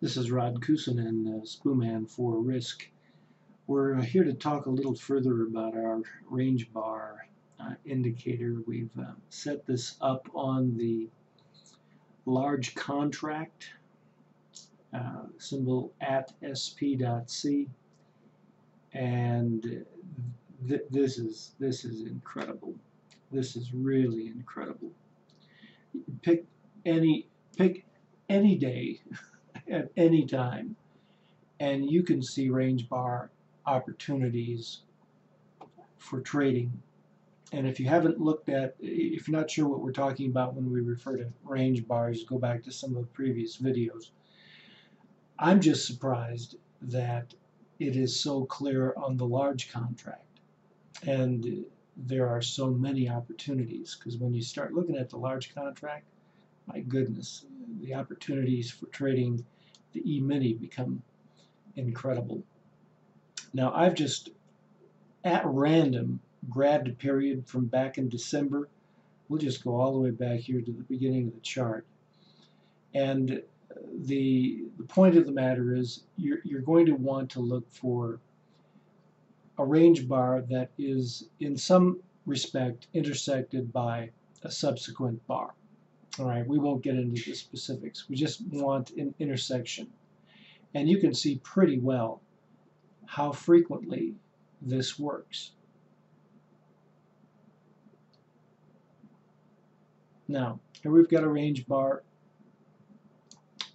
This is Rod Kuusinen, uh, Spoolman for Risk. We're here to talk a little further about our range bar uh, indicator. We've uh, set this up on the large contract uh, symbol at sp.c and th this is this is incredible. This is really incredible. Pick any pick any day at any time and you can see range bar opportunities for trading. And if you haven't looked at if you're not sure what we're talking about when we refer to range bars go back to some of the previous videos. I'm just surprised that it is so clear on the large contract and there are so many opportunities because when you start looking at the large contract my goodness the opportunities for trading the E-mini become incredible. Now I've just at random grabbed a period from back in December. We'll just go all the way back here to the beginning of the chart. And uh, the, the point of the matter is you're, you're going to want to look for a range bar that is in some respect intersected by a subsequent bar. All right, we won't get into the specifics. We just want an intersection. And you can see pretty well how frequently this works. Now, here we've got a range bar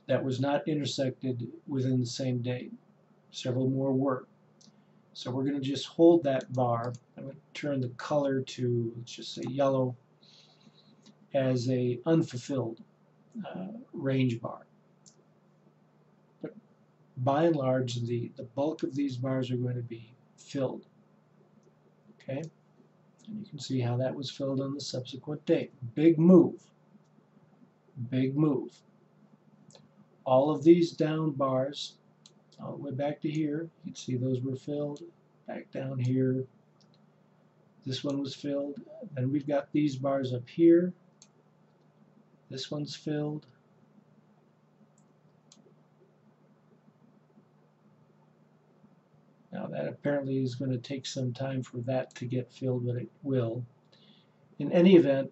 that was not intersected within the same day. Several more were. So we're going to just hold that bar. I'm going to turn the color to, let's just say yellow, as a unfulfilled uh, range bar. But by and large, the, the bulk of these bars are going to be filled. Okay? And you can see how that was filled on the subsequent date. Big move. Big move all of these down bars all the way back to here you can see those were filled back down here this one was filled then we've got these bars up here this one's filled now that apparently is going to take some time for that to get filled but it will in any event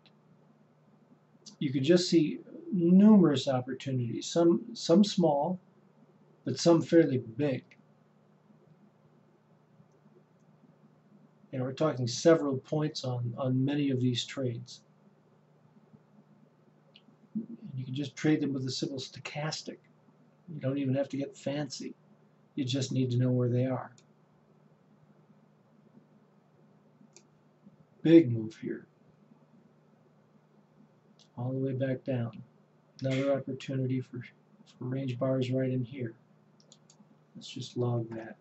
you can just see numerous opportunities, some, some small, but some fairly big. And we're talking several points on, on many of these trades. You just trade them with a simple stochastic. You don't even have to get fancy. You just need to know where they are. Big move here. All the way back down. Another opportunity for, for range bars right in here. Let's just log that.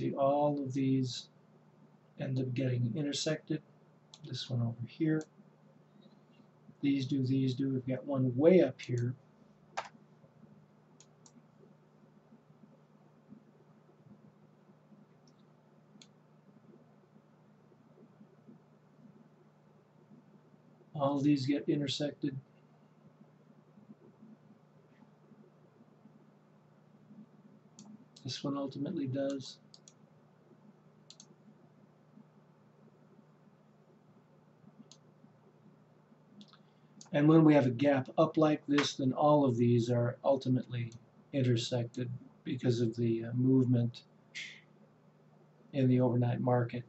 See, all of these end up getting intersected. This one over here. These do, these do. We've got one way up here all these get intersected. This one ultimately does. And when we have a gap up like this, then all of these are ultimately intersected because of the uh, movement in the overnight market.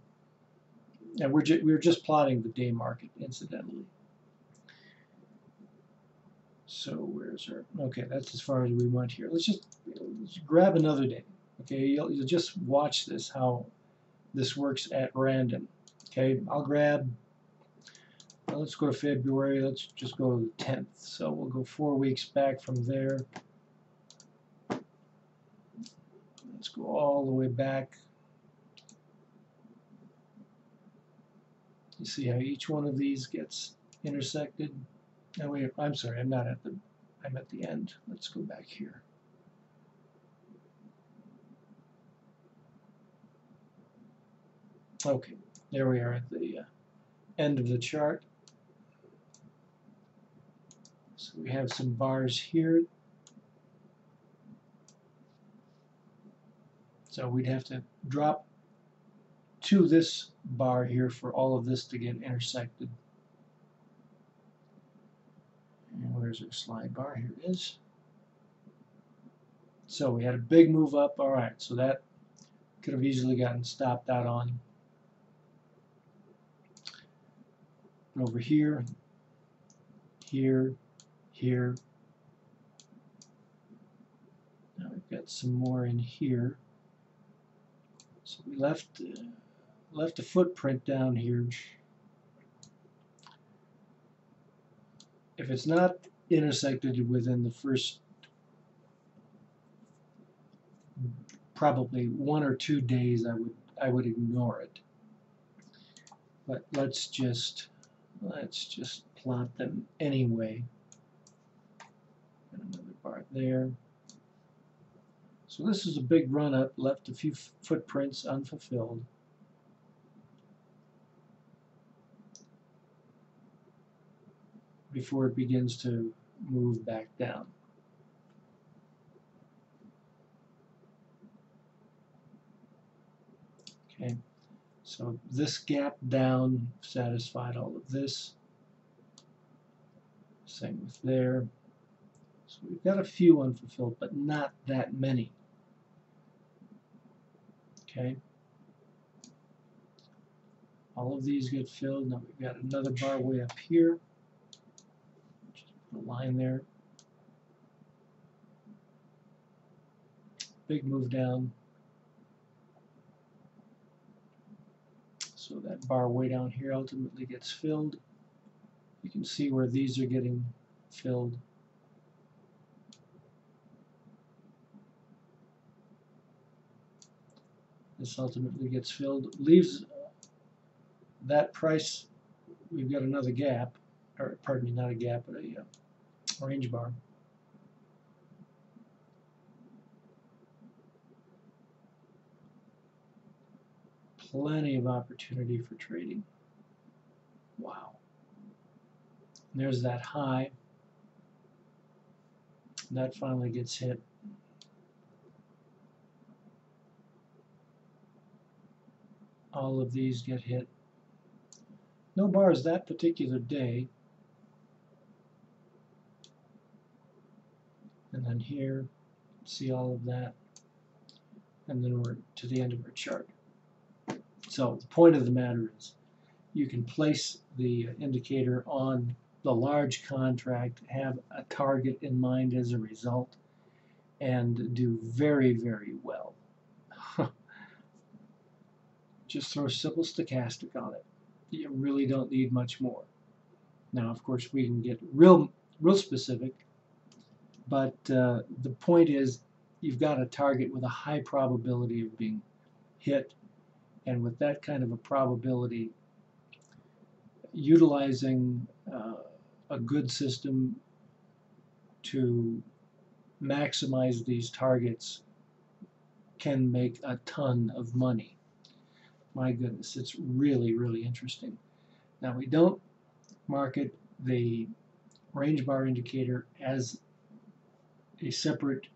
And we're, ju we're just plotting the day market, incidentally. So where's our, okay, that's as far as we went here. Let's just, let's grab another day. Okay, you'll, you'll just watch this, how this works at random. Okay, I'll grab, let's go to February, let's just go to the 10th. So we'll go four weeks back from there. Let's go all the way back. You see how each one of these gets intersected? No, wait, I'm sorry, I'm not at the, I'm at the end. Let's go back here. Okay, there we are at the uh, end of the chart. We have some bars here. So we'd have to drop to this bar here for all of this to get intersected. And where's our slide bar? Here it is. So we had a big move up. All right, so that could have easily gotten stopped out on. Over here, here, here. Now we've got some more in here. So we left uh, left a footprint down here. If it's not intersected within the first probably one or two days, I would I would ignore it. But let's just let's just plot them anyway. Bar there. So this is a big run up, left a few footprints unfulfilled. before it begins to move back down. Okay, so this gap down satisfied all of this. Same with there. We've got a few unfulfilled, but not that many. Okay. All of these get filled. Now we've got another bar way up here. Just put a line there. Big move down. So that bar way down here ultimately gets filled. You can see where these are getting filled. This ultimately gets filled, leaves that price, we've got another gap, or pardon me, not a gap, but a uh, range bar. Plenty of opportunity for trading. Wow. And there's that high. That finally gets hit. All of these get hit. No bars that particular day. And then here, see all of that. And then we're to the end of our chart. So the point of the matter is you can place the indicator on the large contract, have a target in mind as a result, and do very, very well. Just throw simple stochastic on it. You really don't need much more. Now, of course, we can get real, real specific, but uh, the point is you've got a target with a high probability of being hit, and with that kind of a probability, utilizing uh, a good system to maximize these targets can make a ton of money. My goodness, it's really, really interesting. Now we don't market the range bar indicator as a separate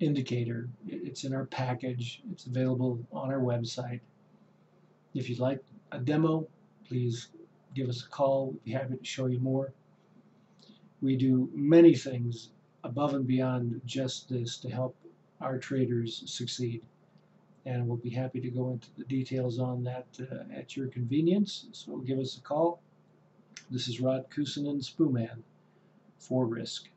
indicator. It's in our package. It's available on our website. If you'd like a demo, please give us a call. We'd be happy to show you more. We do many things above and beyond just this to help our traders succeed. And we'll be happy to go into the details on that uh, at your convenience. So give us a call. This is Rod Kuusinen, Spooman, for Risk.